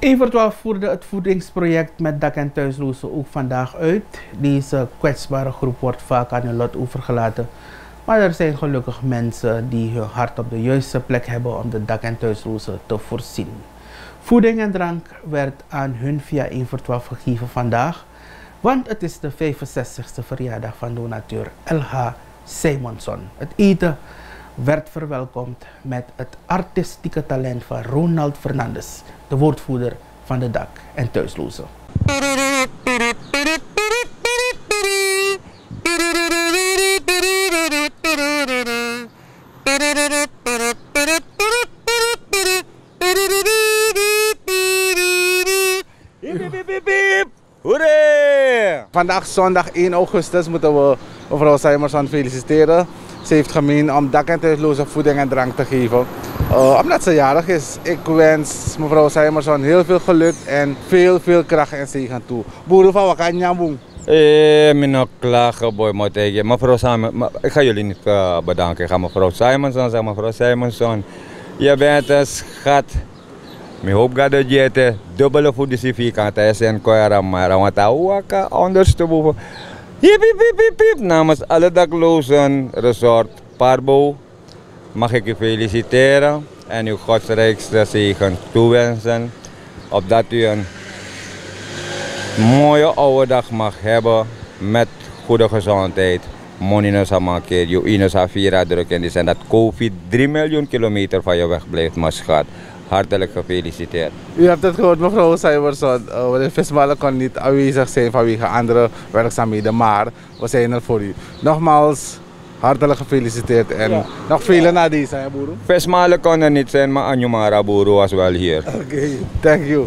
Evert voerde het voedingsproject met dak- en thuislozen ook vandaag uit. Deze kwetsbare groep wordt vaak aan hun lot overgelaten. Maar er zijn gelukkig mensen die hun hart op de juiste plek hebben om de dak- en thuislozen te voorzien. Voeding en drank werd aan hun via Evert gegeven vandaag. Want het is de 65ste verjaardag van donateur LH Simonson. Het eten werd verwelkomd met het artistieke talent van Ronald Fernandes, de woordvoerder van de dak- en thuislozen. Vandaag zondag 1 augustus moeten we mevrouw Simerson feliciteren. Ze heeft gemeen om dak- en thuisloze voeding en drank te geven. Uh, omdat ze jarig is. Ik wens mevrouw Simerson heel veel geluk en veel, veel kracht en zegen toe. Boeren van Wakanyambong. Eh, mijn klagen, boy, moet ik. Mevrouw Simon, ik ga jullie niet uh, bedanken. Ik ga mevrouw Simonson zeggen, mevrouw Simonson. Je bent een schat. Ik hoop dat je het dubbele voor de certificaat is en koera maar want awaka ondersteunen. Hip hip hip namens alle daklozen resort Parbo mag ik u feliciteren en uw godsrijkste zegen toewensen opdat u een mooie oude dag mag hebben met goede gezondheid. Monino sama keer, je ino sa vira druk en dat COVID 3 miljoen kilometer van je weg blijft, maar schat. Hartelijk gefeliciteerd. U hebt het gehoord, mevrouw Cyberson. Uh, de vismalen kon niet aanwezig zijn vanwege andere werkzaamheden, maar we zijn er voor u. Nogmaals, hartelijk gefeliciteerd en ja. nog vele na deze, hè? Vismalen kon er niet zijn, maar Anjumara Boero was wel hier. Oké, okay, thank you.